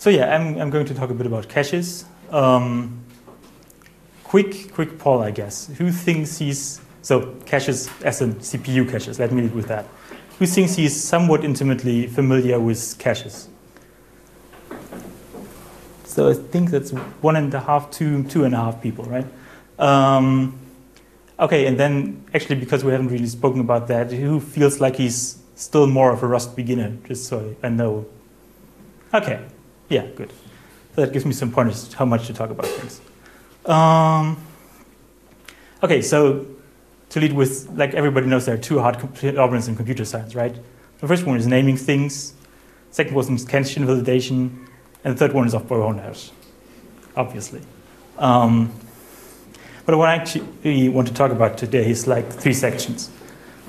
so yeah, I'm, I'm going to talk a bit about caches. Um, quick, quick poll, I guess. Who thinks he's, so caches as in CPU caches, let me lead with that. Who thinks he's somewhat intimately familiar with caches? So I think that's one and a half, two, two and a half people, right? Um, okay, and then actually because we haven't really spoken about that, who feels like he's still more of a Rust beginner, just so I know. Okay, yeah, good. So that gives me some pointers how much to talk about things. Um, okay, so to lead with, like everybody knows, there are two hard problems in computer science, right? The first one is naming things. Second one is cache invalidation. And the third one is off owners, obviously. Um, but what I actually want to talk about today is like three sections.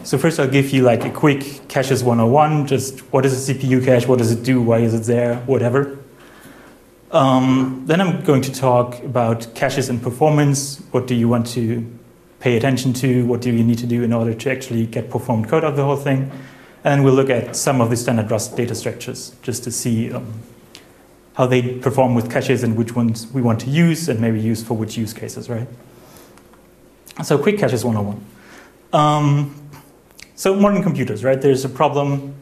So first I'll give you like a quick caches 101, just what is a CPU cache, what does it do, why is it there, whatever. Um, then I'm going to talk about caches and performance. What do you want to pay attention to? What do you need to do in order to actually get performed code out of the whole thing? And we'll look at some of the standard Rust data structures just to see um, how they perform with caches and which ones we want to use and maybe use for which use cases, right? So quick caches 101. Um, so modern computers, right? There's a problem.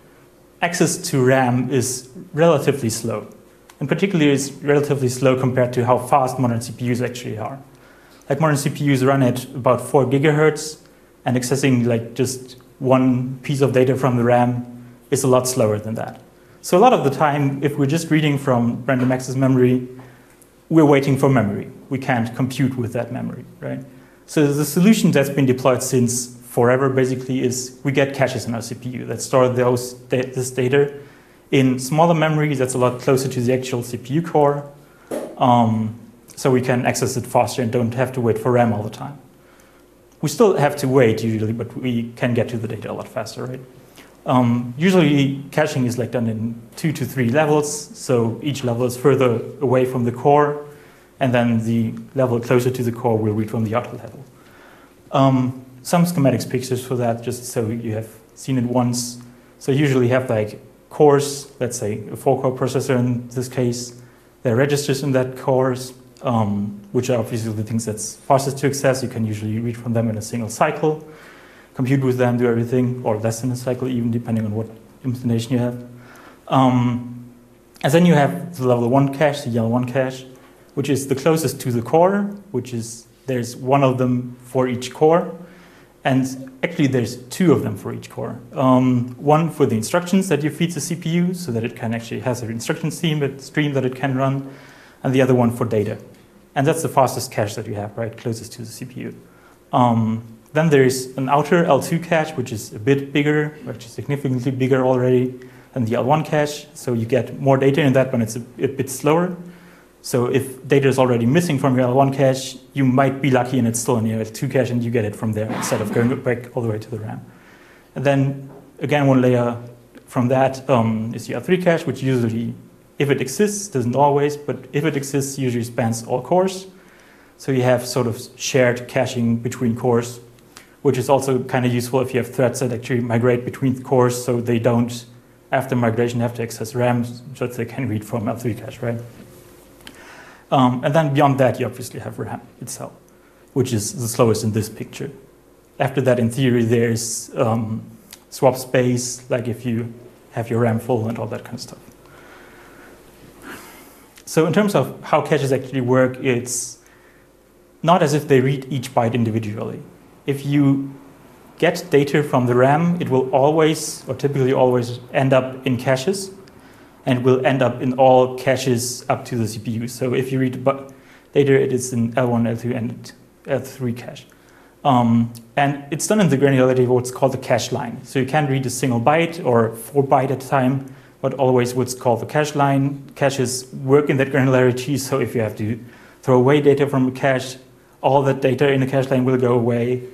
Access to RAM is relatively slow. And particularly is relatively slow compared to how fast modern CPUs actually are. Like modern CPUs run at about four gigahertz and accessing like just one piece of data from the RAM is a lot slower than that. So a lot of the time, if we're just reading from random access memory, we're waiting for memory. We can't compute with that memory, right? So the solution that's been deployed since forever basically is we get caches in our CPU that store those this data in smaller memory that's a lot closer to the actual CPU core. Um, so we can access it faster and don't have to wait for RAM all the time. We still have to wait usually, but we can get to the data a lot faster, right? Um, usually caching is like done in two to three levels, so each level is further away from the core, and then the level closer to the core will read from the outer level. Um, some schematics pictures for that, just so you have seen it once. So usually have like cores, let's say a four-core processor in this case. There are registers in that cores, um, which are obviously the things that's fastest to access. You can usually read from them in a single cycle compute with them, do everything, or less than a cycle even, depending on what implementation you have. Um, and then you have the level one cache, the L1 cache, which is the closest to the core, which is there's one of them for each core. And actually, there's two of them for each core. Um, one for the instructions that you feed the CPU so that it can actually has an instruction stream, that it can run, and the other one for data. And that's the fastest cache that you have, right, closest to the CPU. Um, then there's an outer L2 cache, which is a bit bigger, which is significantly bigger already than the L1 cache. So you get more data in that, but it's a, a bit slower. So if data is already missing from your L1 cache, you might be lucky and it's still in your L2 cache and you get it from there instead of going back all the way to the RAM. And then again, one layer from that um, is your L3 cache, which usually, if it exists, doesn't always, but if it exists, usually spans all cores. So you have sort of shared caching between cores which is also kind of useful if you have threads that actually migrate between cores so they don't, after migration, have to access RAM so that they can read from L3 cache, right? Um, and then beyond that, you obviously have RAM itself, which is the slowest in this picture. After that, in theory, there's um, swap space, like if you have your RAM full and all that kind of stuff. So in terms of how caches actually work, it's not as if they read each byte individually if you get data from the RAM, it will always, or typically always, end up in caches and will end up in all caches up to the CPU. So if you read data, it is in L1, L2, and L3 cache. Um, and it's done in the granularity of what's called the cache line. So you can't read a single byte or four byte at a time, but always what's called the cache line. Caches work in that granularity, so if you have to throw away data from a cache, all that data in the cache line will go away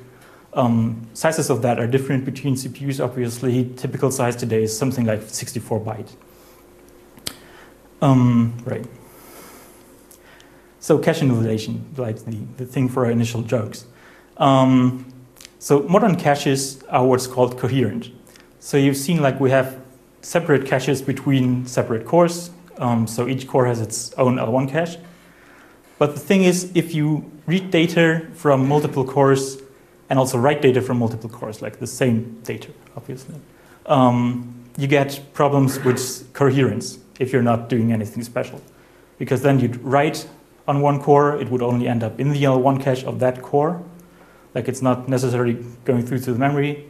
um, sizes of that are different between CPUs, obviously. Typical size today is something like 64 byte. Um, right. So cache invalidation, like the, the thing for our initial jokes. Um, so modern caches are what's called coherent. So you've seen like we have separate caches between separate cores, Um, so each core has its own L1 cache. But the thing is, if you read data from multiple cores and also write data from multiple cores, like the same data, obviously, um, you get problems with coherence if you're not doing anything special. Because then you'd write on one core, it would only end up in the L1 cache of that core. Like it's not necessarily going through to the memory.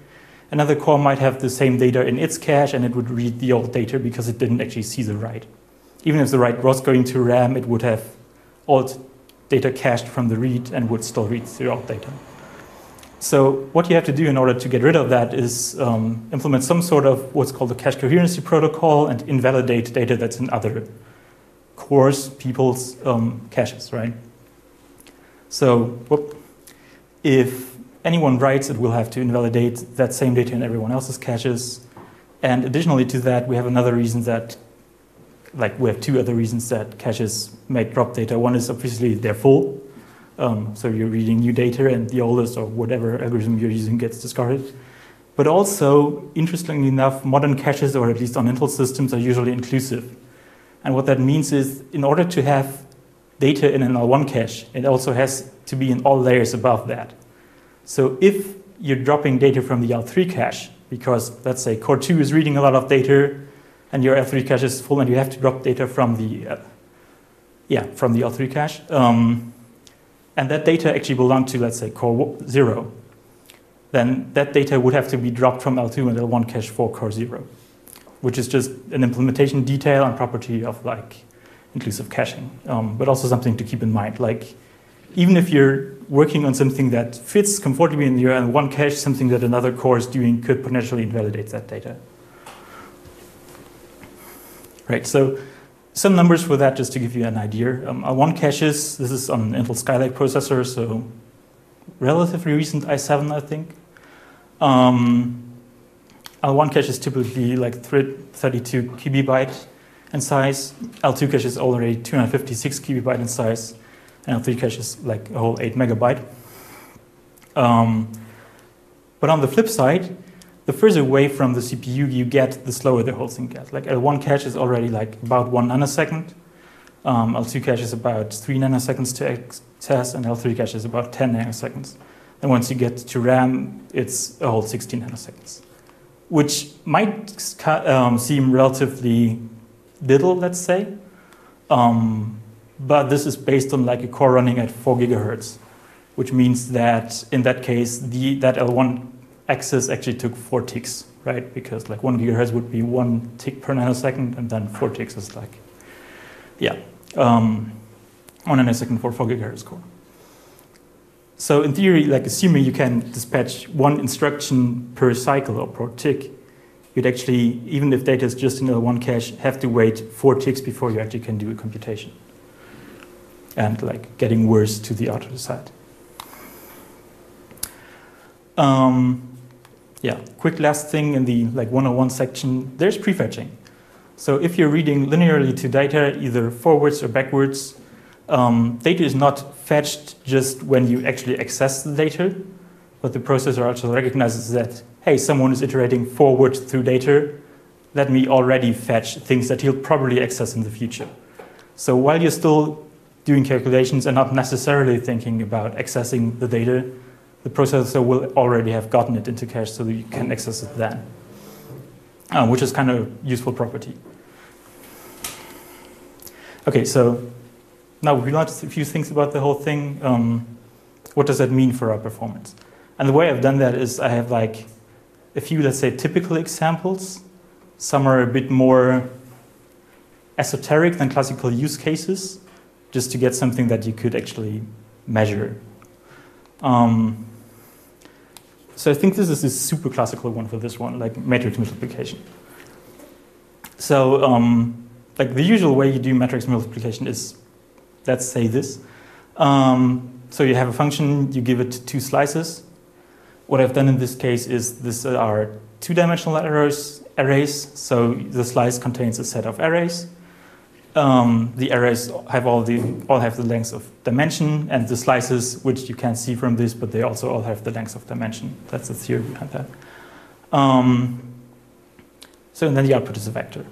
Another core might have the same data in its cache and it would read the old data because it didn't actually see the write. Even if the write was going to RAM, it would have old data cached from the read and would still read the old data. So what you have to do in order to get rid of that is um, implement some sort of what's called a cache coherency protocol and invalidate data that's in other cores, people's um, caches, right? So whoop, if anyone writes, it will have to invalidate that same data in everyone else's caches. And additionally to that, we have another reason that, like we have two other reasons that caches make drop data. One is obviously they're full, um, so you're reading new data and the oldest or whatever algorithm you're using gets discarded. But also, interestingly enough, modern caches, or at least on Intel systems, are usually inclusive. And what that means is, in order to have data in an L1 cache, it also has to be in all layers above that. So if you're dropping data from the L3 cache, because let's say core 2 is reading a lot of data, and your L3 cache is full, and you have to drop data from the uh, yeah from the L3 cache. Um, and that data actually belonged to, let's say, core 0, then that data would have to be dropped from L2 and L1 cache for core 0, which is just an implementation detail and property of like inclusive caching, um, but also something to keep in mind. Like, even if you're working on something that fits comfortably in your L1 cache, something that another core is doing could potentially invalidate that data. Right, so some numbers for that, just to give you an idea. Um, L1 caches, this is on Intel Skylake processor, so relatively recent i7, I think. Um, L1 cache is typically like 32 kilobyte in size. L2 cache is already 256 kilobyte in size. And L3 cache is like a whole 8 megabyte. Um, but on the flip side, the further away from the CPU you get, the slower the whole thing gets. Like L1 cache is already like about one nanosecond. Um, L2 cache is about three nanoseconds to access, and L3 cache is about 10 nanoseconds. And once you get to RAM, it's a whole 16 nanoseconds, which might um, seem relatively little, let's say. Um, but this is based on like a core running at 4 gigahertz, which means that in that case, the, that L1 access actually took four ticks, right? Because like one gigahertz would be one tick per nanosecond, and then four ticks is like, yeah, um, one nanosecond for four gigahertz core. So in theory, like assuming you can dispatch one instruction per cycle or per tick, you'd actually, even if data is just in L1 cache, have to wait four ticks before you actually can do a computation. And like getting worse to the other side. Um, yeah, quick last thing in the like 101 section, there's prefetching. So if you're reading linearly to data, either forwards or backwards, um, data is not fetched just when you actually access the data, but the processor also recognizes that, hey, someone is iterating forward through data, let me already fetch things that he'll probably access in the future. So while you're still doing calculations and not necessarily thinking about accessing the data, the processor will already have gotten it into cache so that you can access it then, uh, which is kind of a useful property. Okay, so now we learned a few things about the whole thing. Um, what does that mean for our performance? And the way I've done that is I have like a few, let's say, typical examples. Some are a bit more esoteric than classical use cases, just to get something that you could actually measure. Um, so I think this is a super classical one for this one, like matrix multiplication. So um, like the usual way you do matrix multiplication is, let's say this. Um, so you have a function, you give it two slices. What I've done in this case is this are two-dimensional arrays, arrays. So the slice contains a set of arrays. Um, the arrays have all the all have the lengths of dimension, and the slices, which you can't see from this, but they also all have the lengths of dimension. That's the theory behind that. Um, so then the output is a vector.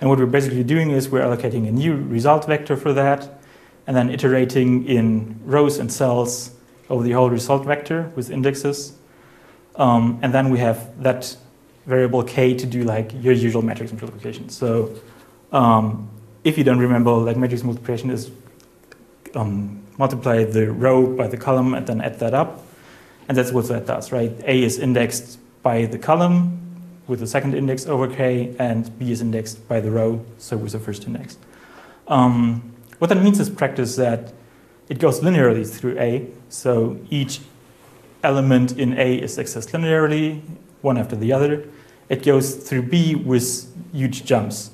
And what we're basically doing is we're allocating a new result vector for that, and then iterating in rows and cells over the whole result vector with indexes. Um, and then we have that variable k to do like your usual matrix multiplication. So um, if you don't remember, like matrix multiplication is um, multiply the row by the column and then add that up. And that's what that does, right? A is indexed by the column with the second index over k, and B is indexed by the row, so with the first index. Um, what that means is practice that it goes linearly through A, so each element in A is accessed linearly, one after the other. It goes through B with huge jumps,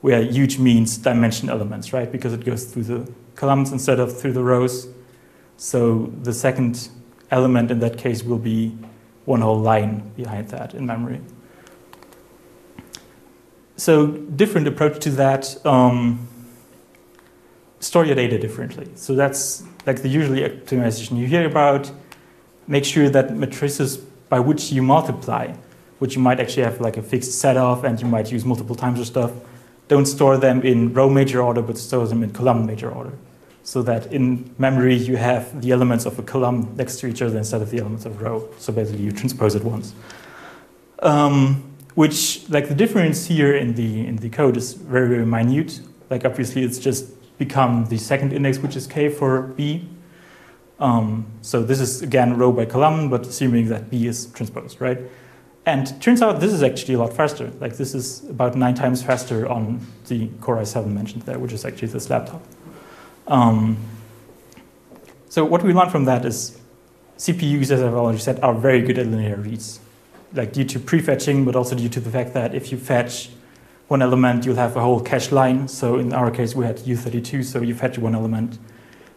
where huge means dimension elements, right? Because it goes through the columns instead of through the rows. So the second element in that case will be one whole line behind that in memory. So different approach to that. Um, store your data differently. So that's like the usually optimization you hear about. Make sure that matrices by which you multiply, which you might actually have like a fixed set of and you might use multiple times or stuff, don't store them in row major order, but store them in column major order so that in memory you have the elements of a column next to each other instead of the elements of row. So basically you transpose it once. Um, which, like the difference here in the, in the code is very, very minute. Like obviously it's just become the second index, which is k for b. Um, so this is again row by column, but assuming that b is transposed, right? And turns out this is actually a lot faster. Like this is about nine times faster on the Core i7 mentioned there, which is actually this laptop. Um, so what we learned from that is CPUs, as I've already said, are very good at linear reads, like due to prefetching, but also due to the fact that if you fetch one element, you'll have a whole cache line. So in our case, we had U32, so you fetch one element,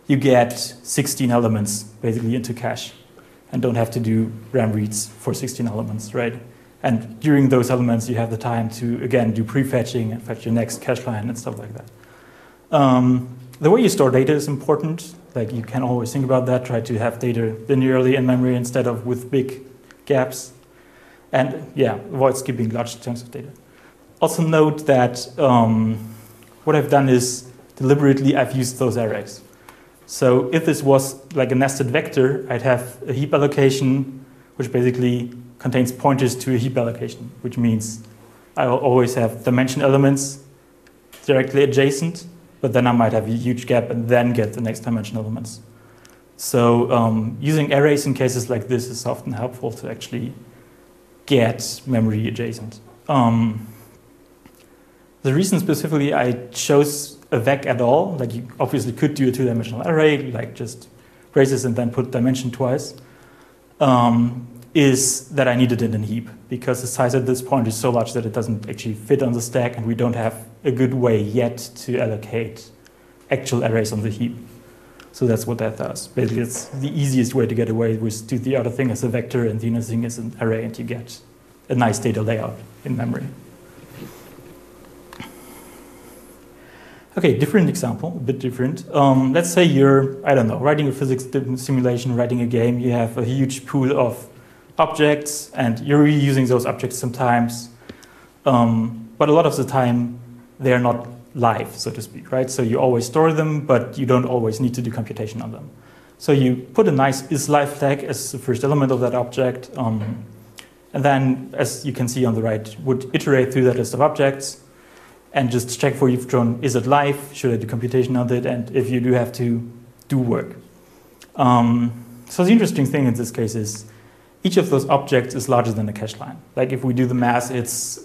you get 16 elements basically into cache, and don't have to do RAM reads for 16 elements, right? And during those elements, you have the time to again do prefetching and fetch your next cache line and stuff like that. Um, the way you store data is important. Like you can always think about that. Try to have data linearly in memory instead of with big gaps. And yeah, avoid skipping large chunks of data. Also note that um, what I've done is deliberately I've used those arrays. So if this was like a nested vector, I'd have a heap allocation, which basically contains pointers to a heap allocation, which means I will always have dimension elements directly adjacent but then I might have a huge gap and then get the next dimension elements. So um, using arrays in cases like this is often helpful to actually get memory adjacent. Um, the reason specifically I chose a vec at all, like you obviously could do a two-dimensional array, like just braces and then put dimension twice, um, is that I needed it in heap because the size at this point is so large that it doesn't actually fit on the stack and we don't have a good way yet to allocate actual arrays on the heap. So that's what that does. Basically, it's the easiest way to get away with do the other thing as a vector and the inner thing as an array and you get a nice data layout in memory. Okay, different example, a bit different. Um, let's say you're, I don't know, writing a physics simulation, writing a game, you have a huge pool of objects, and you're reusing those objects sometimes. Um, but a lot of the time, they are not live, so to speak, right? So you always store them, but you don't always need to do computation on them. So you put a nice is live tag as the first element of that object, um, and then, as you can see on the right, would iterate through that list of objects and just check for you've drawn is it live, should I do computation on it, and if you do have to, do work. Um, so the interesting thing in this case is each of those objects is larger than the cache line. Like if we do the math, it's,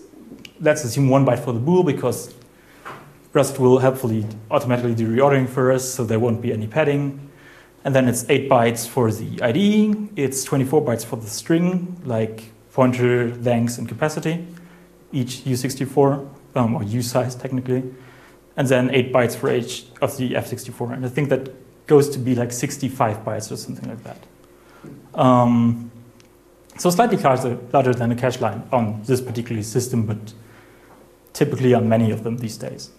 let's assume one byte for the bool because Rust will helpfully automatically do reordering for us, so there won't be any padding. And then it's 8 bytes for the ID, it's 24 bytes for the string, like pointer, length, and capacity, each U64, um, or U size technically. And then 8 bytes for each of the F64. And I think that goes to be like 65 bytes or something like that. Um, so slightly larger, larger than a cache line on this particular system, but typically on many of them these days.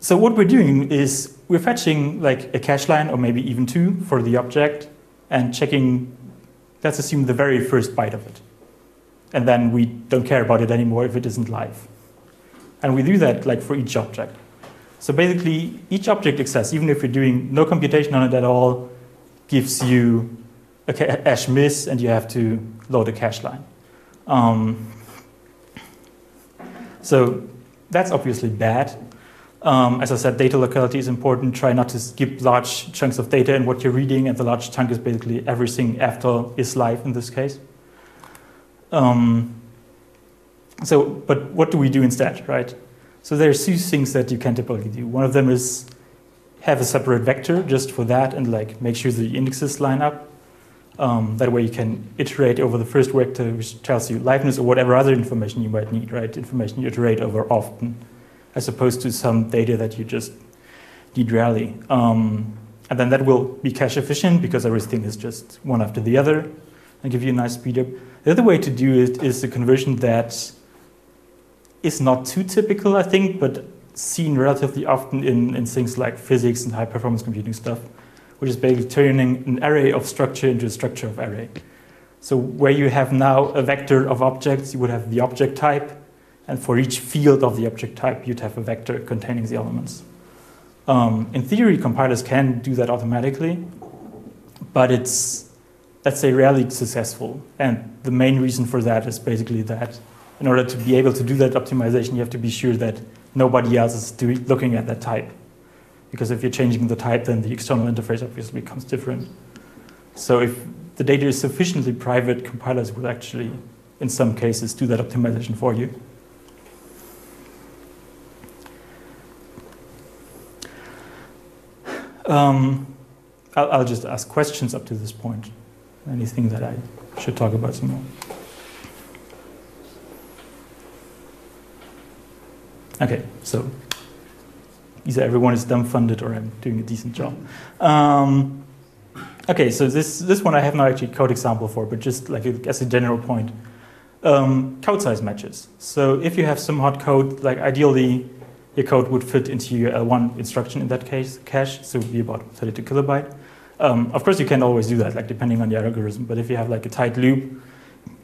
So what we're doing is we're fetching like a cache line or maybe even two for the object and checking, let's assume the very first byte of it. And then we don't care about it anymore if it isn't live. And we do that like for each object. So basically, each object access, even if you're doing no computation on it at all, gives you a cache miss and you have to load a cache line. Um, so that's obviously bad. Um, as I said, data locality is important. Try not to skip large chunks of data in what you're reading, and the large chunk is basically everything after is live in this case. Um, so, but what do we do instead, right? So there are two things that you can typically do. One of them is have a separate vector just for that and like make sure the indexes line up. Um, that way you can iterate over the first vector, which tells you liveness or whatever other information you might need, right? Information you iterate over often, as opposed to some data that you just need rarely. Um, and then that will be cache efficient because everything is just one after the other and give you a nice speed up. The other way to do it is the conversion that is not too typical, I think, but seen relatively often in, in things like physics and high performance computing stuff which is basically turning an array of structure into a structure of array. So where you have now a vector of objects, you would have the object type, and for each field of the object type, you'd have a vector containing the elements. Um, in theory, compilers can do that automatically, but it's, let's say, rarely successful. And the main reason for that is basically that in order to be able to do that optimization, you have to be sure that nobody else is looking at that type because if you're changing the type, then the external interface obviously becomes different. So if the data is sufficiently private, compilers will actually, in some cases, do that optimization for you. Um, I'll, I'll, just ask questions up to this point. Anything that I should talk about some more? Okay, so either everyone is dumbfounded or I'm doing a decent job. Um, okay, so this, this one I have not actually code example for, but just like as a general point. Um, code size matches. So if you have some hot code, like ideally your code would fit into your L1 instruction in that case, cache, so it would be about 32 kilobyte. Um, of course, you can always do that, like depending on your algorithm. But if you have like a tight loop,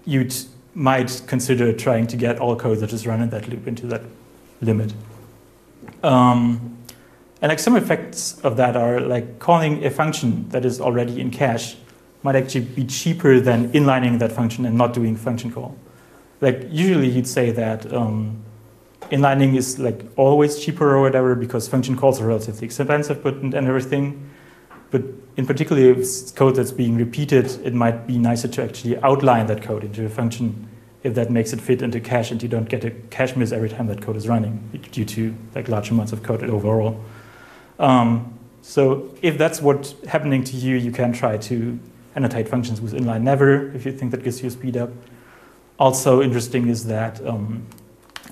you might consider trying to get all code that is run in that loop into that limit. Um, and like some effects of that are like calling a function that is already in cache might actually be cheaper than inlining that function and not doing function call. Like usually you'd say that um, inlining is like always cheaper or whatever because function calls are relatively expensive but, and everything. But in particular, if it's code that's being repeated, it might be nicer to actually outline that code into a function if that makes it fit into cache and you don't get a cache miss every time that code is running due to like large amounts of code overall. Um, so if that's what's happening to you, you can try to annotate functions with inline never if you think that gives you a speed up. Also interesting is that um,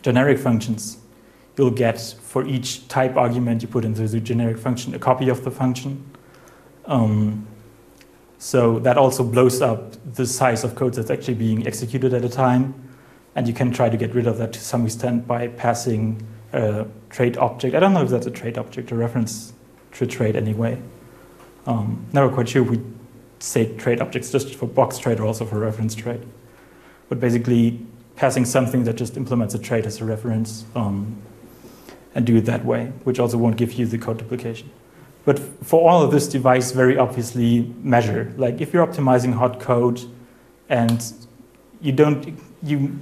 generic functions, you'll get for each type argument you put into the generic function a copy of the function. Um, so that also blows up the size of code that's actually being executed at a time. And you can try to get rid of that to some extent by passing a trait object. I don't know if that's a trait object, a reference to trait anyway. Um, never quite sure if we say trait objects just for box trait or also for reference trait. But basically passing something that just implements a trait as a reference um, and do it that way, which also won't give you the code duplication. But for all of this device, very obviously measure. Like if you're optimizing hot code and you don't, you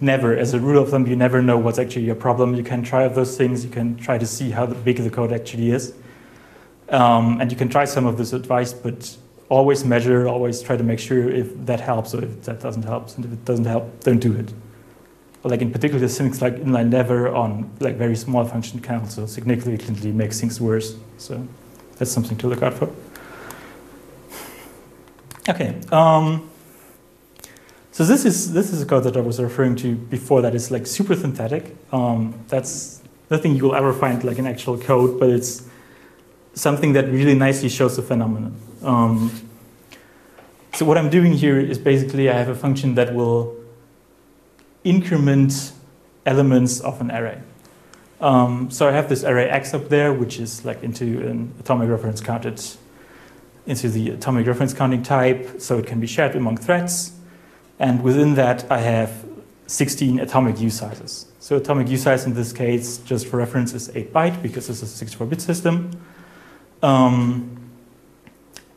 never, as a rule of thumb, you never know what's actually your problem. You can try those things. You can try to see how big the code actually is. Um, and you can try some of this advice, but always measure, always try to make sure if that helps or if that doesn't help. And if it doesn't help, don't do it. like in particular, things like inline never on like very small function can also significantly make things worse. So that's something to look out for. Okay. Um, so this is this is a code that I was referring to before. That is like super synthetic. Um, that's nothing you will ever find like an actual code, but it's something that really nicely shows the phenomenon. Um, so what I'm doing here is basically I have a function that will increment elements of an array. Um, so I have this array X up there, which is like into an atomic reference counted into the atomic reference counting type, so it can be shared among threads. And within that, I have 16 atomic U sizes. So atomic U size in this case, just for reference, is 8 byte because this is a 64-bit system. Um,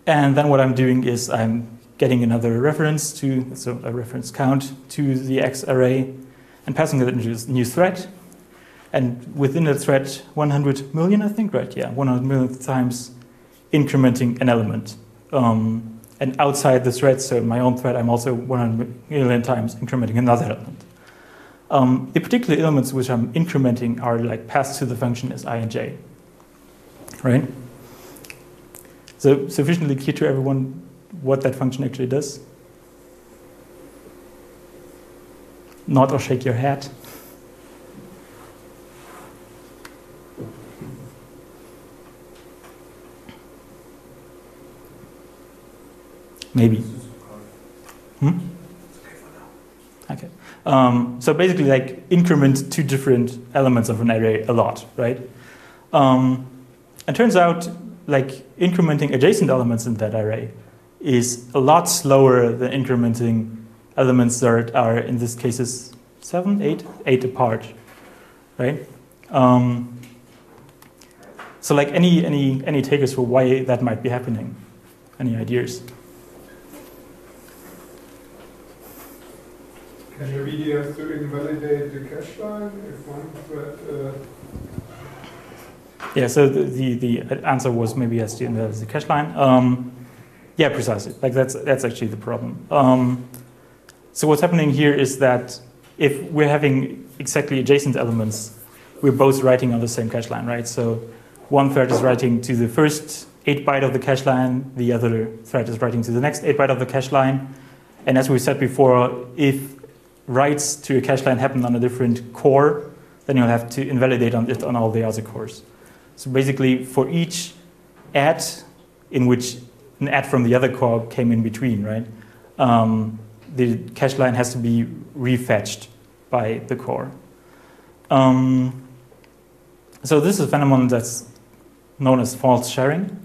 and then what I'm doing is I'm getting another reference to, so a reference count to the X array and passing it into this new thread. And within the thread, 100 million, I think, right? Yeah, 100 million times incrementing an element. Um, and outside the thread, so my own thread, I'm also 100 million times incrementing another element. Um, the particular elements which I'm incrementing are like passed to the function as i and j, right? So sufficiently clear to everyone what that function actually does? Nod or shake your head. Maybe. Hmm? Okay. Um, so basically, like increment two different elements of an array a lot, right? Um, it turns out, like incrementing adjacent elements in that array is a lot slower than incrementing elements that are in this cases seven, eight, eight apart, right? Um, so like any any any takers for why that might be happening? Any ideas? Can really have to invalidate the cache line if one thread? Uh... Yeah, so the, the, the, answer was maybe yes to invalidate the cache line. Um, yeah, precisely. Like that's that's actually the problem. Um, so what's happening here is that if we're having exactly adjacent elements, we're both writing on the same cache line, right? So one thread is writing to the first 8 byte of the cache line, the other thread is writing to the next 8 byte of the cache line. And as we said before, if writes to a cache line happen on a different core, then you'll have to invalidate on it on all the other cores. So basically, for each add in which an add from the other core came in between, right? Um, the cache line has to be refetched by the core. Um, so this is a phenomenon that's known as false sharing.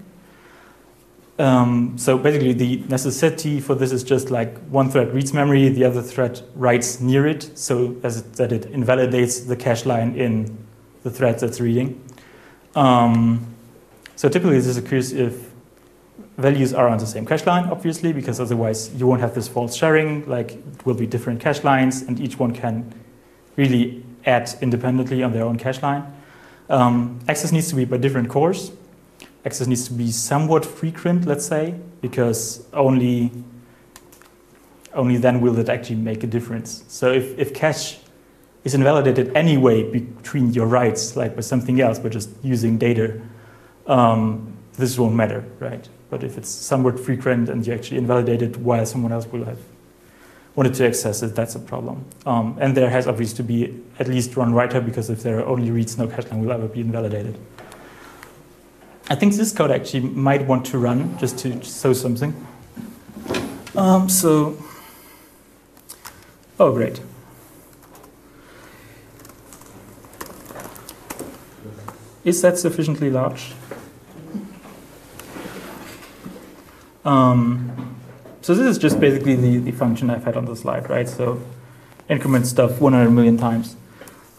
Um, so basically, the necessity for this is just like one thread reads memory, the other thread writes near it, so it, that it invalidates the cache line in the thread that's reading. Um, so typically, this occurs if values are on the same cache line, obviously, because otherwise you won't have this false sharing. Like it will be different cache lines, and each one can really add independently on their own cache line. Um, access needs to be by different cores. Access needs to be somewhat frequent, let's say, because only only then will it actually make a difference. So if, if cache is invalidated anyway between your writes, like by something else, but just using data, um, this won't matter, right? But if it's somewhat frequent and you actually invalidate it while someone else will have wanted to access it, that's a problem. Um, and there has obviously to be at least one writer because if there are only reads, no cache line will ever be invalidated. I think this code actually might want to run just to show something. Um, so, oh great. Is that sufficiently large? Um, so this is just basically the, the function I've had on the slide, right? So increment stuff 100 million times.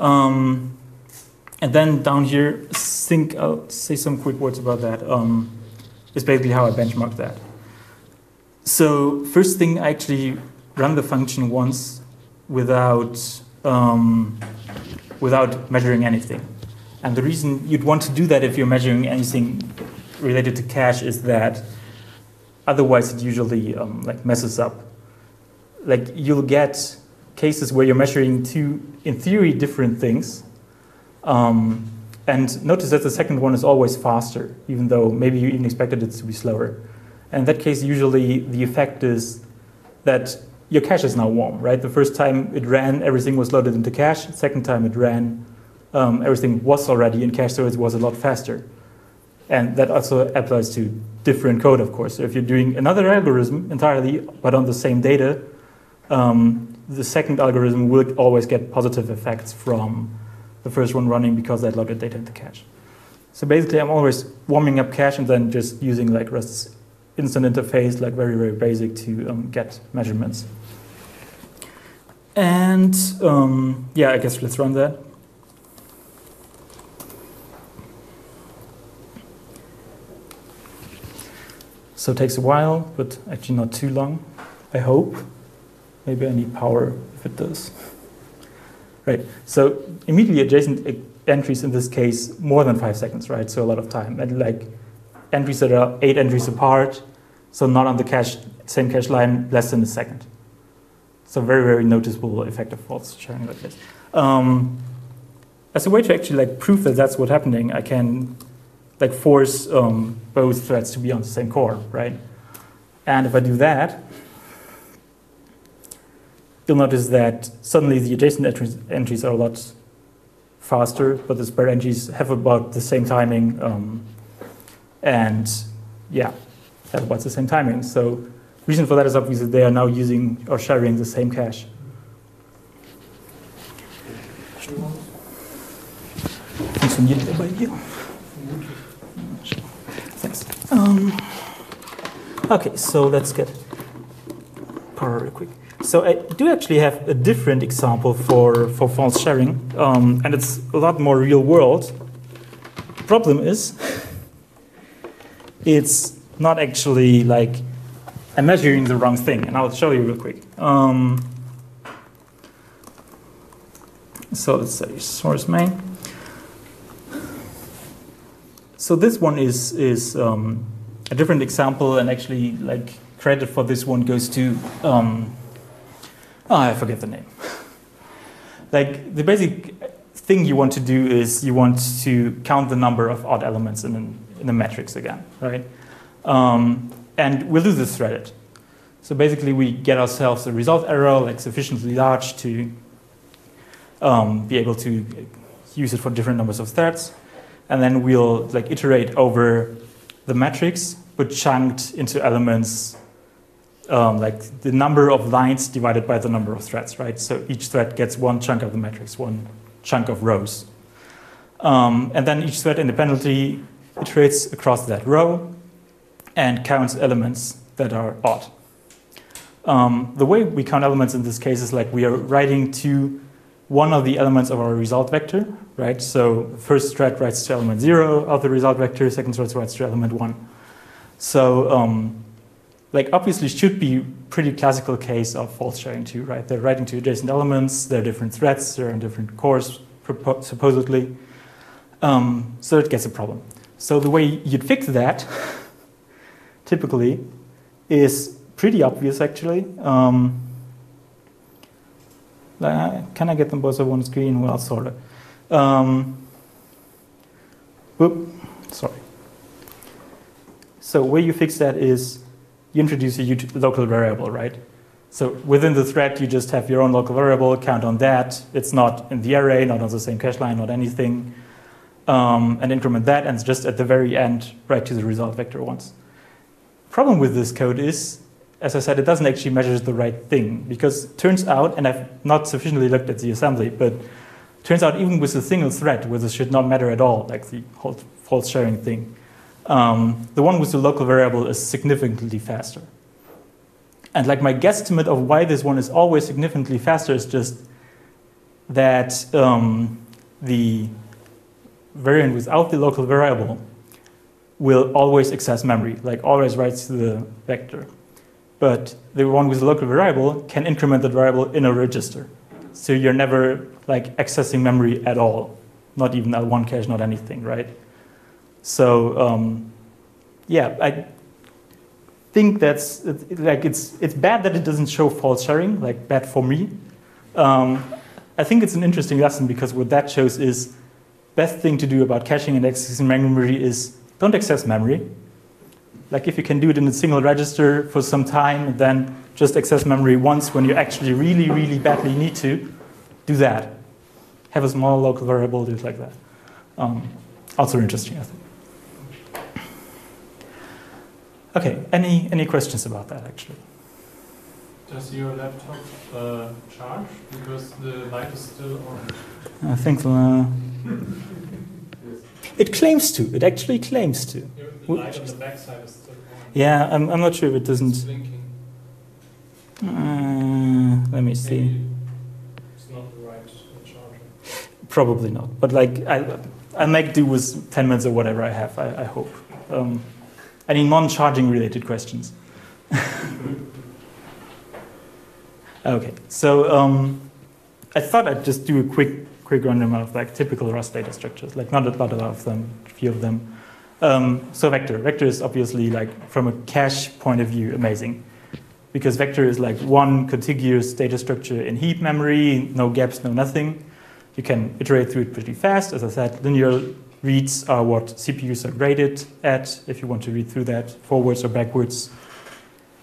Um, and then down here, think I'll say some quick words about that. Um, is basically how I benchmark that. So first thing, I actually run the function once without um, without measuring anything. And the reason you'd want to do that if you're measuring anything related to cache is that Otherwise, it usually um, like messes up. Like you'll get cases where you're measuring two, in theory, different things. Um, and notice that the second one is always faster, even though maybe you even expected it to be slower. And in that case, usually the effect is that your cache is now warm, right? The first time it ran, everything was loaded into cache. The second time it ran, um, everything was already in cache, so it was a lot faster. And that also applies to different code, of course. So if you're doing another algorithm entirely, but on the same data, um, the second algorithm will always get positive effects from the first one running because that loaded data into cache. So basically, I'm always warming up cache and then just using like Rust's instant interface, like very, very basic to um, get measurements. And um, yeah, I guess let's run that. So it takes a while, but actually not too long, I hope. Maybe I need power if it does. Right, so immediately adjacent entries in this case more than five seconds, right? So a lot of time. And like entries that are eight entries apart, so not on the cache, same cache line, less than a second. So very, very noticeable effect of false sharing like this. Um, as a way to actually like prove that that's what's happening, I can like force um, both threads to be on the same core, right? And if I do that, you'll notice that suddenly the adjacent entries, entries are a lot faster, but the spare entries have about the same timing. Um, and yeah, have about the same timing. So reason for that is obviously they are now using or sharing the same cache. Thanks. Um, okay, so let's get power real quick. So I do actually have a different example for, for false sharing, um, and it's a lot more real world. Problem is, it's not actually like I'm measuring the wrong thing, and I'll show you real quick. Um, so let's say source main. So this one is is um, a different example, and actually, like credit for this one goes to um, oh, I forget the name. like the basic thing you want to do is you want to count the number of odd elements in, in a matrix again, right? Um, and we'll do this threaded. So basically, we get ourselves a result arrow like sufficiently large to um, be able to use it for different numbers of threads, and then we'll like iterate over the matrix, but chunked into elements um, like the number of lines divided by the number of threads, right? So each thread gets one chunk of the matrix, one chunk of rows. Um, and then each thread independently iterates across that row and counts elements that are odd. Um, the way we count elements in this case is like we are writing to one of the elements of our result vector, right? So first thread writes to element zero of the result vector, second thread writes to element one. So um, like obviously should be pretty classical case of false sharing too, right? They're writing to adjacent elements, they're different threads, they're on different cores supposedly. Um, so it gets a problem. So the way you'd fix that typically is pretty obvious actually. Um, uh, can I get them both on one screen? Well, sort of. Um, whoop, sorry. So where you fix that is you introduce a local variable, right? So within the thread, you just have your own local variable, count on that. It's not in the array, not on the same cache line, not anything. Um, and increment that, and just at the very end, write to the result vector once problem with this code is, as I said, it doesn't actually measure the right thing because turns out, and I've not sufficiently looked at the assembly, but turns out even with a single thread where this should not matter at all, like the whole false sharing thing, um, the one with the local variable is significantly faster. And like my guesstimate of why this one is always significantly faster is just that um, the variant without the local variable will always access memory, like always writes to the vector. But the one with the local variable can increment that variable in a register. So you're never like accessing memory at all, not even L1 cache, not anything, right? So um, yeah, I think that's like it's it's bad that it doesn't show false sharing, like bad for me. Um, I think it's an interesting lesson because what that shows is best thing to do about caching and accessing memory is don't access memory. Like if you can do it in a single register for some time, then just access memory once when you actually really, really badly need to, do that. Have a small local variable, do it like that. Um, also interesting, I think. Okay, any, any questions about that actually? Does your laptop uh, charge because the light is still on? I think uh, it claims to. It actually claims to. The light on the backside is still on. Yeah, I'm, I'm not sure if it doesn't. Uh, let me see. probably not. But like I, I'll make do with 10 minutes or whatever I have. I, I hope. Um, any non-charging related questions? okay, so um, I thought I'd just do a quick quick random of like typical Rust data structures, like not a lot of them, a few of them. Um, so vector, vector is obviously like from a cache point of view amazing, because vector is like one contiguous data structure in heap memory, no gaps, no nothing. You can iterate through it pretty fast. As I said, linear reads are what CPUs are graded at. If you want to read through that forwards or backwards,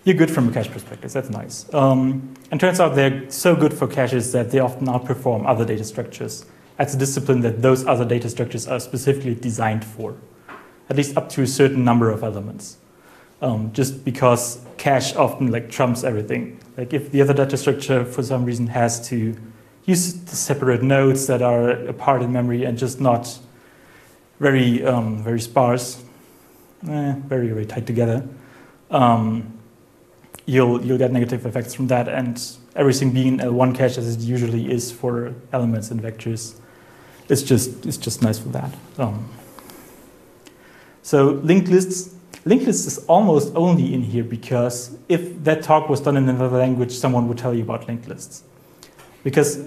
you're good from a cache perspective. That's nice. Um, and turns out they're so good for caches that they often outperform other data structures. That's a discipline that those other data structures are specifically designed for, at least up to a certain number of elements. Um, just because cache often like trumps everything. Like if the other data structure for some reason has to use separate nodes that are apart in memory and just not very um, very sparse, eh, very very tight together. Um, you'll you'll get negative effects from that, and everything being L1 cache as it usually is for elements and vectors, it's just it's just nice for that. Um, so linked lists. Linked lists is almost only in here because if that talk was done in another language, someone would tell you about linked lists. Because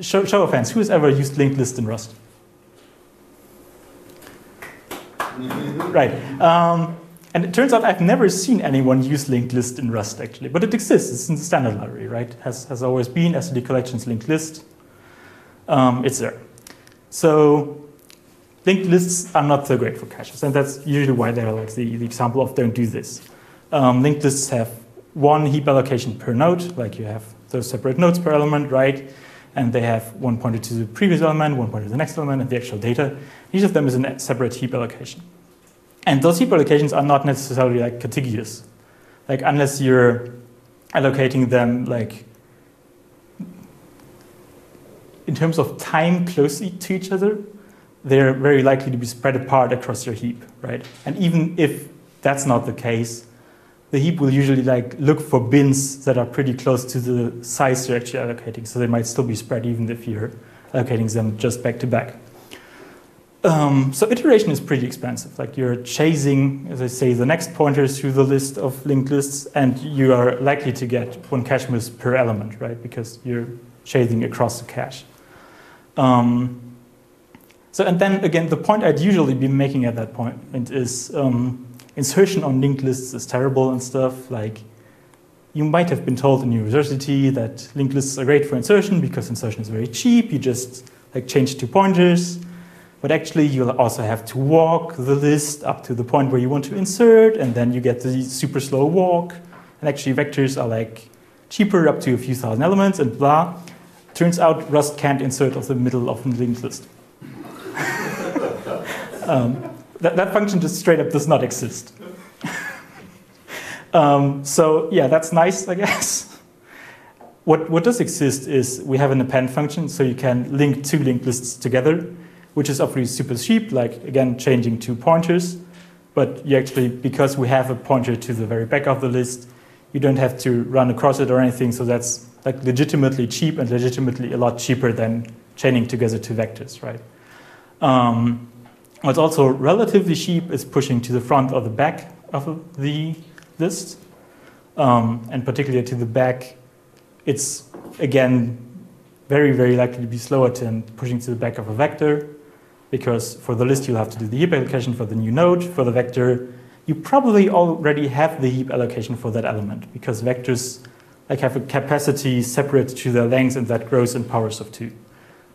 show, show of hands, who has ever used linked list in Rust? Right. Um, and it turns out I've never seen anyone use linked list in Rust actually, but it exists. It's in the standard library, right? Has has always been STD collections linked list. Um, it's there. So linked lists are not so great for caches, and that's usually why they're like the, the example of don't do this. Um, linked lists have one heap allocation per node, like you have those separate nodes per element, right? And they have one pointer to the previous element, one pointer to the next element, and the actual data. Each of them is a separate heap allocation. And those heap allocations are not necessarily like contiguous. Like unless you're allocating them like in terms of time close to each other, they're very likely to be spread apart across your heap, right? And even if that's not the case, the heap will usually like look for bins that are pretty close to the size you're actually allocating. So they might still be spread even if you're allocating them just back to back. Um, so iteration is pretty expensive. Like you're chasing, as I say, the next pointers through the list of linked lists, and you are likely to get one cache miss per element, right? Because you're chasing across the cache. Um, so, and then again, the point I'd usually be making at that point is um, insertion on linked lists is terrible and stuff. Like you might have been told in university that linked lists are great for insertion because insertion is very cheap. You just like change two pointers but actually you'll also have to walk the list up to the point where you want to insert, and then you get the super slow walk. And actually vectors are like cheaper up to a few thousand elements and blah. Turns out Rust can't insert of the middle of the linked list. um, that, that function just straight up does not exist. um, so yeah, that's nice, I guess. What, what does exist is we have an append function, so you can link two linked lists together which is obviously super cheap, like again, changing two pointers. But you actually, because we have a pointer to the very back of the list, you don't have to run across it or anything. So that's like legitimately cheap and legitimately a lot cheaper than chaining together two vectors, right? Um, what's also relatively cheap is pushing to the front or the back of the list. Um, and particularly to the back, it's again very, very likely to be slower than pushing to the back of a vector because for the list you'll have to do the heap allocation for the new node. For the vector, you probably already have the heap allocation for that element because vectors like have a capacity separate to their length and that grows in powers of two.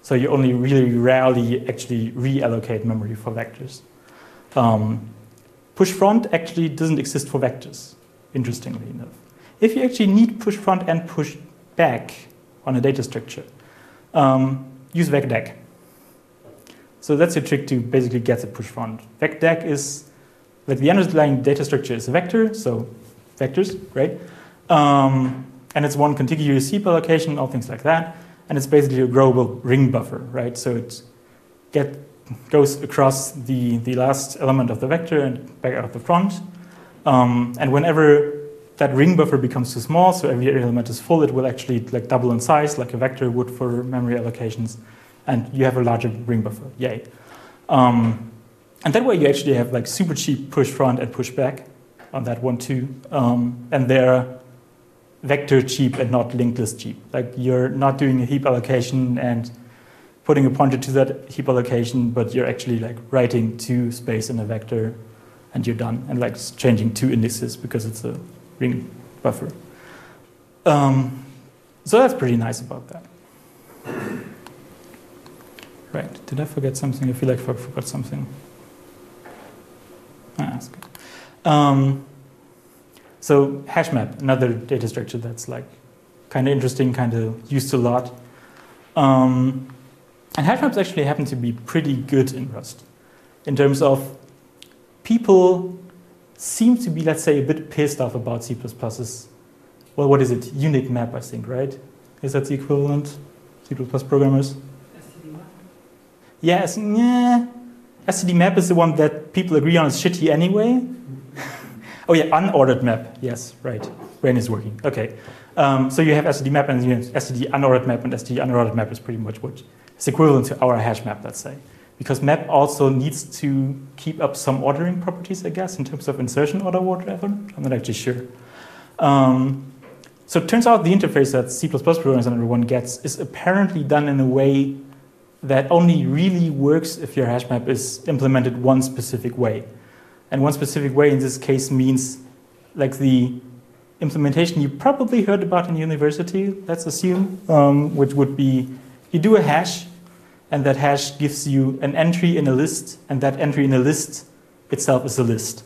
So you only really rarely actually reallocate memory for vectors. Um, push front actually doesn't exist for vectors, interestingly enough. If you actually need push front and push back on a data structure, um, use VecDeque. So that's a trick to basically get the push front. VecDeque is like the underlying data structure is a vector, so vectors, right? Um, and it's one contiguous heap allocation, all things like that. And it's basically a global ring buffer, right? So it get, goes across the, the last element of the vector and back out of the front. Um, and whenever that ring buffer becomes too small, so every element is full, it will actually like double in size, like a vector would for memory allocations and you have a larger ring buffer. Yay. Um, and that way you actually have like super cheap push front and push back on that one too. Um, and they're vector cheap and not linked list cheap. Like you're not doing a heap allocation and putting a pointer to that heap allocation, but you're actually like writing to space in a vector and you're done. And like changing two indices because it's a ring buffer. Um, so that's pretty nice about that. Right, did I forget something? I feel like I forgot something. Ah, that's good. Um, so HashMap, another data structure that's like kind of interesting, kind of used a lot. Um, and HashMaps actually happen to be pretty good in Rust in terms of people seem to be, let's say, a bit pissed off about C++'s, well, what is it? Unit map, I think, right? Is that the equivalent? C++ programmers? Yes, yeah. STD map is the one that people agree on is shitty anyway. oh yeah, unordered map. Yes, right. Brain is working. Okay. Um, so you have STD map and you have STD unordered map, and STD unordered map is pretty much what is equivalent to our hash map, let's say. Because map also needs to keep up some ordering properties, I guess, in terms of insertion order, whatever. I'm not actually sure. Um, so it turns out the interface that C++ programmers and everyone gets is apparently done in a way that only really works if your hash map is implemented one specific way. And one specific way in this case means like the implementation you probably heard about in university, let's assume, um, which would be you do a hash, and that hash gives you an entry in a list, and that entry in a list itself is a list.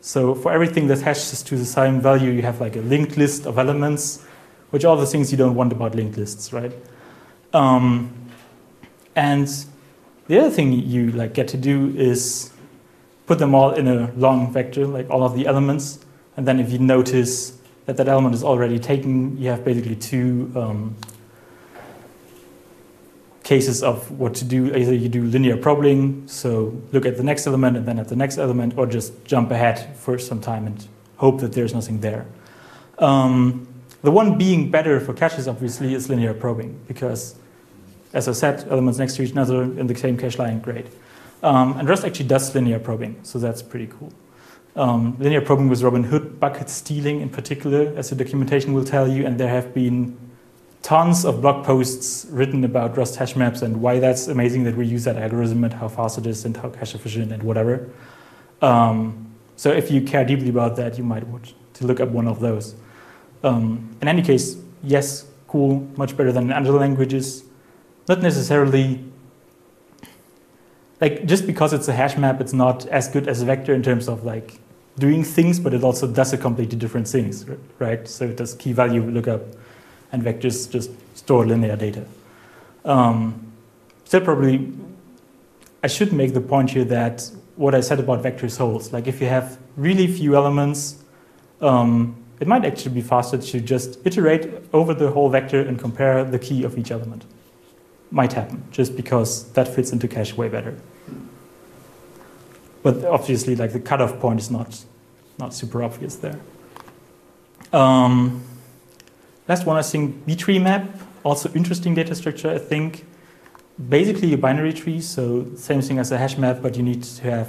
So for everything that hashes to the same value, you have like a linked list of elements, which are all the things you don't want about linked lists, right? Um, and the other thing you like get to do is put them all in a long vector, like all of the elements. And then if you notice that that element is already taken, you have basically two um, cases of what to do. Either you do linear probing, so look at the next element and then at the next element, or just jump ahead for some time and hope that there's nothing there. Um, the one being better for caches, obviously, is linear probing, because as I said, elements next to each other in the same cache line, great. Um, and Rust actually does linear probing, so that's pretty cool. Um, linear probing with Robin Hood, bucket stealing in particular, as the documentation will tell you, and there have been tons of blog posts written about Rust hash maps and why that's amazing that we use that algorithm and how fast it is and how cache efficient and whatever. Um, so if you care deeply about that, you might want to look up one of those. Um, in any case, yes, cool, much better than other languages not necessarily like just because it's a hash map, it's not as good as a vector in terms of like doing things, but it also does a completely different things, right? So it does key value lookup, and vectors just store linear data. Um, still, probably, I should make the point here that what I said about vectors holds. Like if you have really few elements, um, it might actually be faster to just iterate over the whole vector and compare the key of each element might happen, just because that fits into cache way better. But obviously, like the cutoff point is not, not super obvious there. Um, last one, I think B-tree map, also interesting data structure, I think. Basically a binary tree, so same thing as a hash map, but you need to have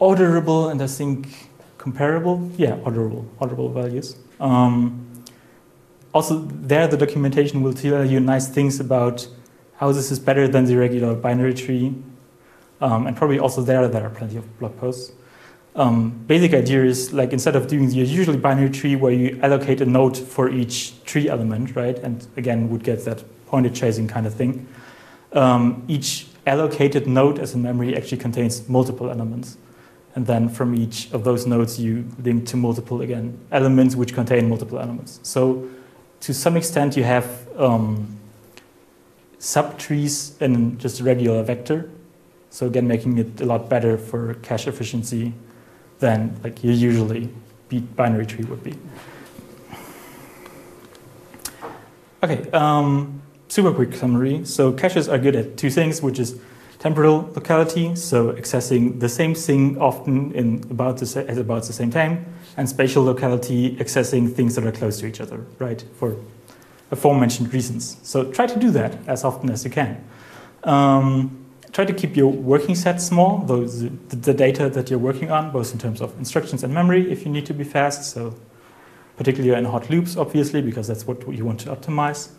orderable and I think comparable, yeah, orderable, orderable values. Um, also, there the documentation will tell you nice things about how this is better than the regular binary tree. Um, and probably also there, there are plenty of blog posts. Um, basic idea is like instead of doing the usually binary tree where you allocate a node for each tree element, right? And again, would get that pointer chasing kind of thing. Um, each allocated node as a memory actually contains multiple elements. And then from each of those nodes, you link to multiple, again, elements which contain multiple elements. So to some extent, you have um, subtrees in just a regular vector. So again, making it a lot better for cache efficiency than like you usually binary tree would be. Okay, um, super quick summary. So caches are good at two things, which is temporal locality, so accessing the same thing often in about the, at about the same time, and spatial locality, accessing things that are close to each other, right? For aforementioned reasons. So try to do that as often as you can. Um, try to keep your working set small, those, the, data that you're working on, both in terms of instructions and memory if you need to be fast. So particularly in hot loops, obviously, because that's what you want to optimize.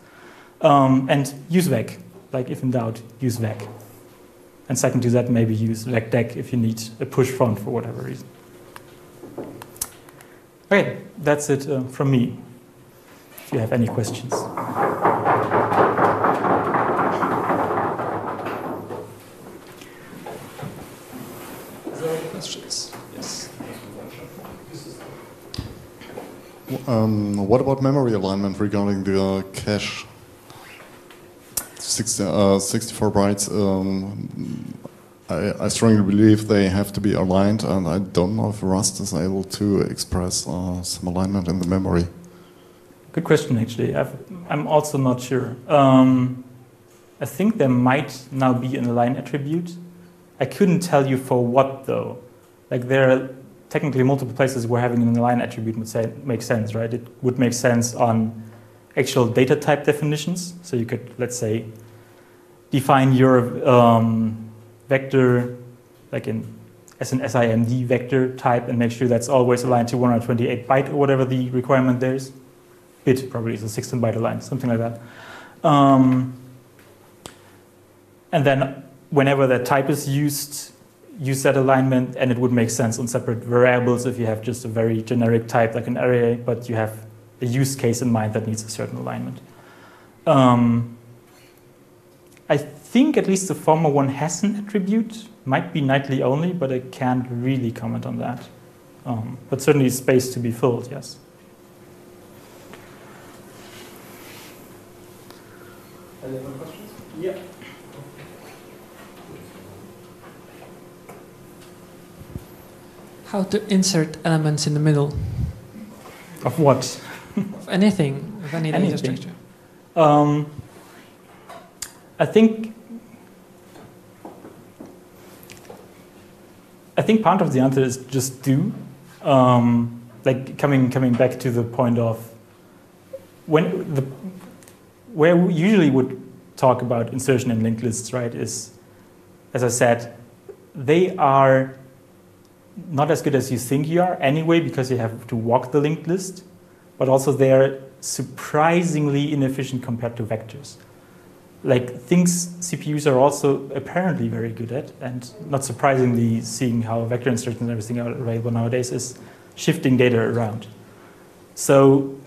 Um, and use vec. Like if in doubt, use vec. And second to that, maybe use VecDeque if you need a push front for whatever reason. Okay, that's it uh, from me. If you have any questions. Questions? Yes. Um, what about memory alignment regarding the uh, cache? 60, uh, 64 bytes. Um, I, I, strongly believe they have to be aligned, and I don't know if Rust is able to express uh, some alignment in the memory. Good question, actually. i am also not sure. Um, I think there might now be an align attribute. I couldn't tell you for what, though. Like, there are technically multiple places where having an align attribute would say, make sense, right? It would make sense on actual data type definitions. So you could, let's say, define your um, vector like in as an SIMD vector type and make sure that's always aligned to 128 byte or whatever the requirement there is. Bit probably is a 16 byte aligned, something like that. Um, and then whenever that type is used, use that alignment and it would make sense on separate variables if you have just a very generic type like an array, but you have a use case in mind that needs a certain alignment. Um, I think at least the former one has an attribute, might be nightly only, but I can't really comment on that. Um, but certainly space to be filled, yes. Any other questions? Yeah. How to insert elements in the middle? Of what? of anything, of any data structure. Um, I think I think part of the answer is just do. Um, like coming coming back to the point of when the where we usually would talk about insertion in linked lists, right, is as I said, they are not as good as you think you are anyway because you have to walk the linked list, but also they are surprisingly inefficient compared to vectors. Like things CPUs are also apparently very good at, and not surprisingly, seeing how vector instructions and everything are available nowadays is shifting data around. So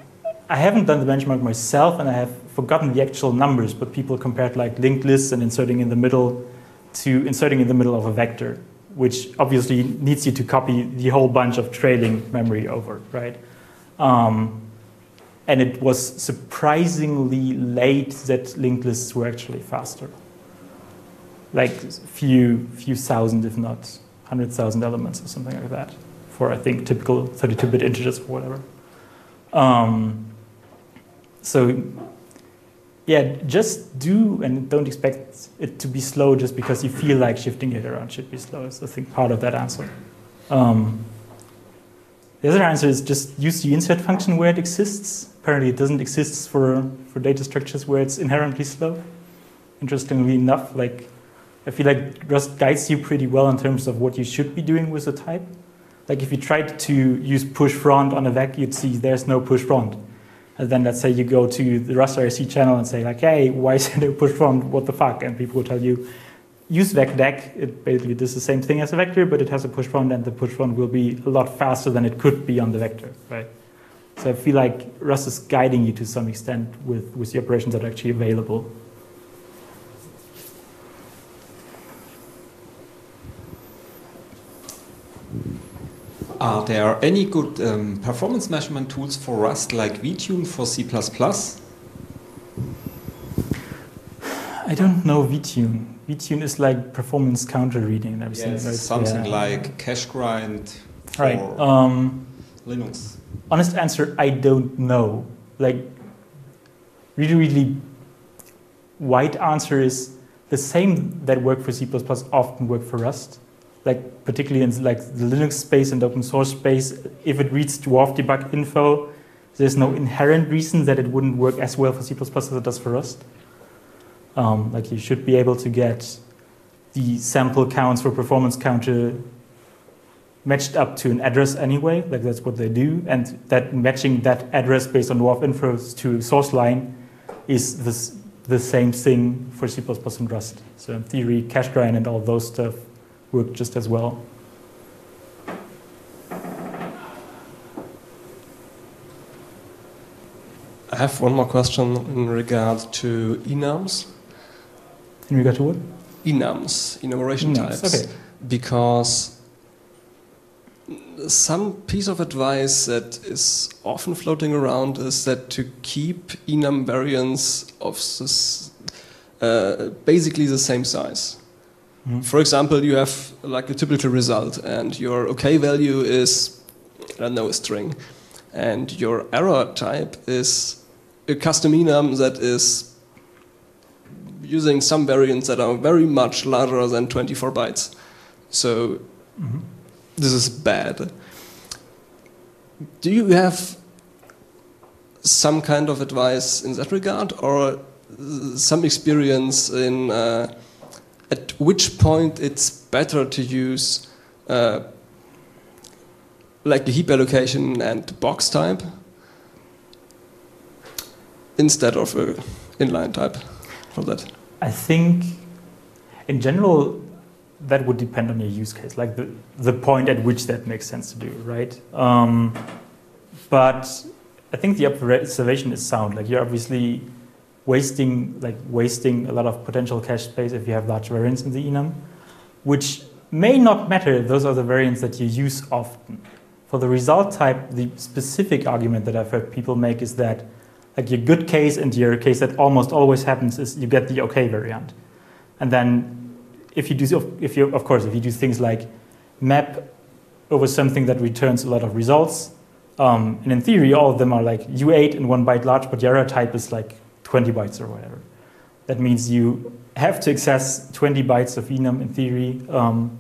I haven't done the benchmark myself, and I have forgotten the actual numbers, but people compared like linked lists and inserting in the middle to inserting in the middle of a vector which obviously needs you to copy the whole bunch of trailing memory over, right? Um, and it was surprisingly late that linked lists were actually faster. Like few, few thousand, if not hundred thousand elements or something like that, for I think typical 32-bit integers or whatever. Um, so yeah, just do and don't expect it to be slow just because you feel like shifting it around should be slow. Is I think part of that answer. Um, the other answer is just use the insert function where it exists. Apparently, it doesn't exist for for data structures where it's inherently slow. Interestingly enough, like I feel like Rust guides you pretty well in terms of what you should be doing with a type. Like if you tried to use push front on a vec, you'd see there's no push front and then let's say you go to the Rust IRC channel and say like, hey, why is there a push front? What the fuck? And people will tell you, use VecDeque. It basically does the same thing as a vector, but it has a push front, and the push front will be a lot faster than it could be on the vector, right? So I feel like Rust is guiding you to some extent with, with the operations that are actually available. Are there any good um, performance measurement tools for Rust like vtune for C++? I don't know vtune. vtune is like performance counter reading and everything. Yes, right? something yeah. like cachegrind for right. Um, Linux. Honest answer, I don't know. Like, really, really white answer is the same that work for C++ often work for Rust like particularly in like the Linux space and open source space, if it reads dwarf debug info, there's no inherent reason that it wouldn't work as well for C++ as it does for Rust. Um, like you should be able to get the sample counts for performance counter matched up to an address anyway, like that's what they do, and that matching that address based on dwarf infos to source line is this, the same thing for C++ and Rust. So in theory, cachegrind and all those stuff work just as well. I have one more question in regard to enums. In regard to what? Enums, enumeration Enums, types. okay. Because some piece of advice that is often floating around is that to keep enum variants of this, uh, basically the same size. Mhm. For example, you have like a typical result, and your OK value is, I don't know, a string, and your error type is a custom enum that is using some variants that are very much larger than 24 bytes. So Mhm. this is bad. Do you have some kind of advice in that regard, or some experience in uh, at which point it's better to use uh, like a heap allocation and box type instead of a inline type for that? I think in general, that would depend on your use case, like the, the point at which that makes sense to do, right? Um, but I think the observation is sound. Like you're obviously wasting, like wasting a lot of potential cache space if you have large variants in the enum, which may not matter. Those are the variants that you use often. For the result type, the specific argument that I've heard people make is that like your good case and your case that almost always happens is you get the okay variant. And then if you do, if you, of course, if you do things like map over something that returns a lot of results, um, and in theory, all of them are like U8 and one byte large, but the error type is like 20 bytes or whatever. That means you have to access 20 bytes of enum in theory um,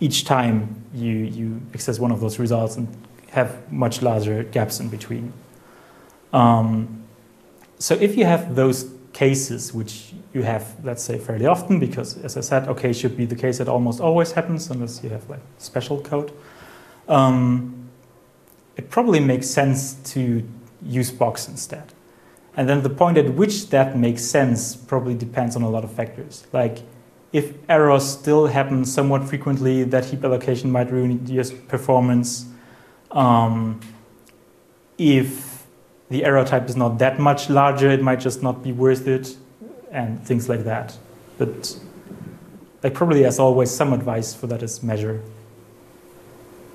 each time you, you access one of those results and have much larger gaps in between. Um, so if you have those cases, which you have, let's say, fairly often, because as I said, okay should be the case that almost always happens unless you have like special code. Um, it probably makes sense to use box instead. And then the point at which that makes sense probably depends on a lot of factors. Like if errors still happen somewhat frequently, that heap allocation might ruin your performance. Um, if the error type is not that much larger, it might just not be worth it, and things like that. But like probably as always, some advice for that is measure.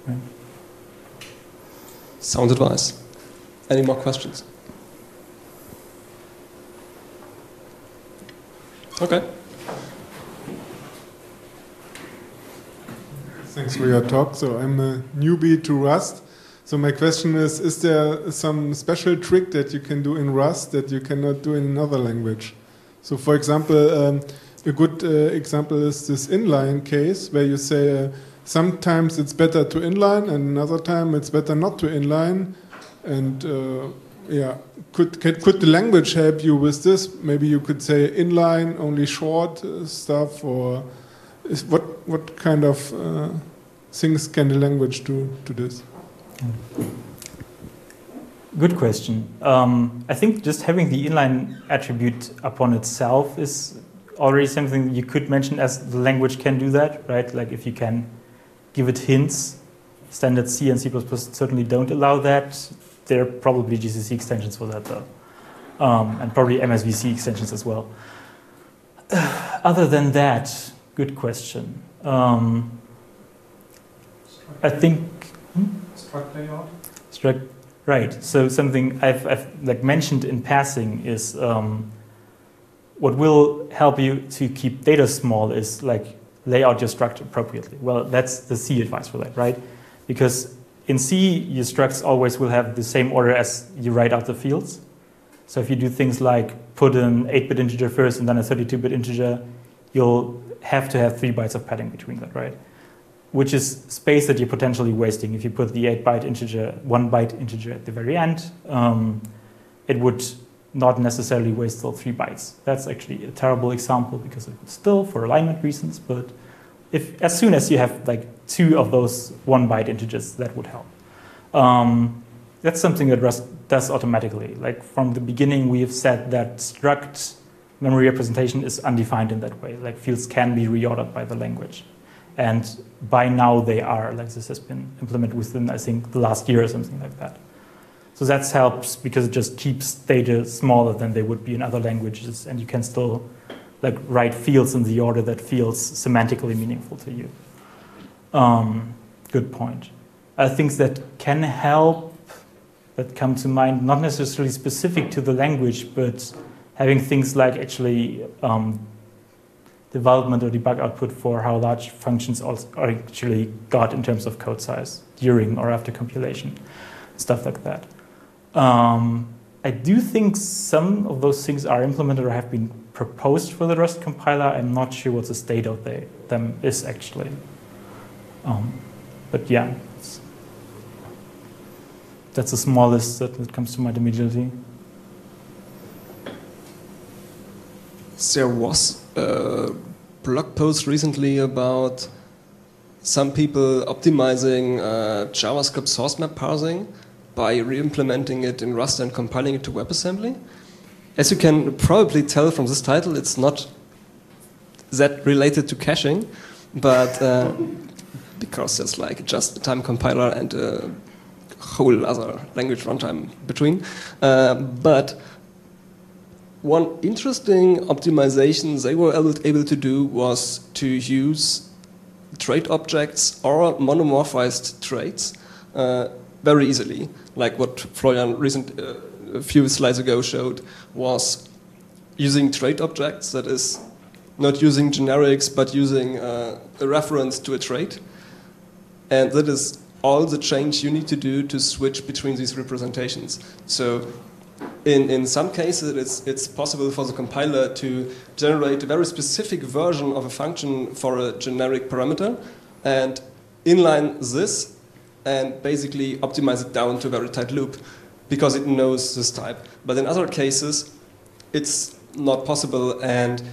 Right? Sound advice. Any more questions? Okay. Thanks for your talk. So I'm a newbie to Rust. So my question is, is there some special trick that you can do in Rust that you cannot do in another language? So for example, um, a good uh, example is this inline case where you say uh, sometimes it's better to inline and another time it's better not to inline. And uh, yeah, could, could, could the language help you with this? Maybe you could say inline, only short uh, stuff or is what, what kind of uh, things can the language do to this? Good question. Um, I think just having the inline attribute upon itself is already something you could mention as the language can do that, right? Like if you can give it hints. Standard C and C++ certainly don't allow that. There are probably GCC extensions for that though, um, and probably MSVC extensions as well. Other than that, good question. Um, I think. Hmm? Struct layout. Struct, right. So something I've, I've like mentioned in passing is um, what will help you to keep data small is like lay out your struct appropriately. Well, that's the C advice for that, right? Because in C, your structs always will have the same order as you write out the fields. So if you do things like put an 8-bit integer first and then a 32-bit integer, you'll have to have three bytes of padding between that, right? which is space that you're potentially wasting. If you put the 8 byte integer, 1 byte integer at the very end, um, it would not necessarily waste all 3 bytes. That's actually a terrible example because it would still, for alignment reasons, but if as soon as you have like two of those 1 byte integers, that would help. Um, that's something that Rust does automatically. Like from the beginning, we have said that struct memory representation is undefined in that way. Like fields can be reordered by the language. And by now they are, like this has been implemented within, I think, the last year or something like that. So that helps because it just keeps data smaller than they would be in other languages, and you can still like write fields in the order that feels semantically meaningful to you. Um, good point. Uh, things that can help that come to mind, not necessarily specific to the language, but having things like actually um, development or debug output for how large functions are actually got in terms of code size during or after compilation, stuff like that. Um, I do think some of those things are implemented or have been proposed for the Rust compiler. I'm not sure what the state of them is actually. Um, but yeah, that's the smallest that, comes to mind immediately. There was a blog post recently about some people optimizing uh, JavaScript source map parsing by re-implementing it in Rust and compiling it to WebAssembly. As you can probably tell from this title, it's not that related to caching, but uh, because there's like just in time compiler and a whole other language runtime between. Uh, but one interesting optimization they were able, to do was to use trait objects or monomorphized traits uh, very easily, like what Florian recent, uh, a few slides ago showed, was using trait objects, that is, not using generics, but using uh, a reference to a trait. And that is all the change you need to do to switch between these representations. So in, in some cases, it's, it's possible for the compiler to generate a very specific version of a function for a generic parameter and inline this and basically optimize it down to a very tight loop because it knows this type. But in other cases, it's not possible and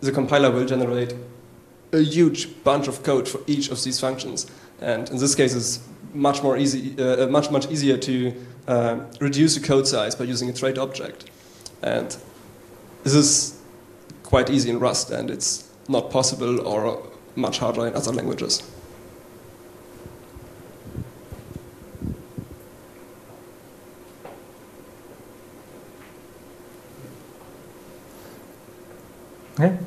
the compiler will generate a huge bunch of code for each of these functions. And in this case, it's much more easy, uh, much much easier to uh, reduce the code size by using a trait object. And this is quite easy in Rust, and it's not possible or much harder in other languages. Okay.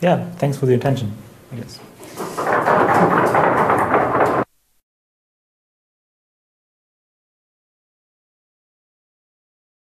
Yeah, thanks for the attention, I guess.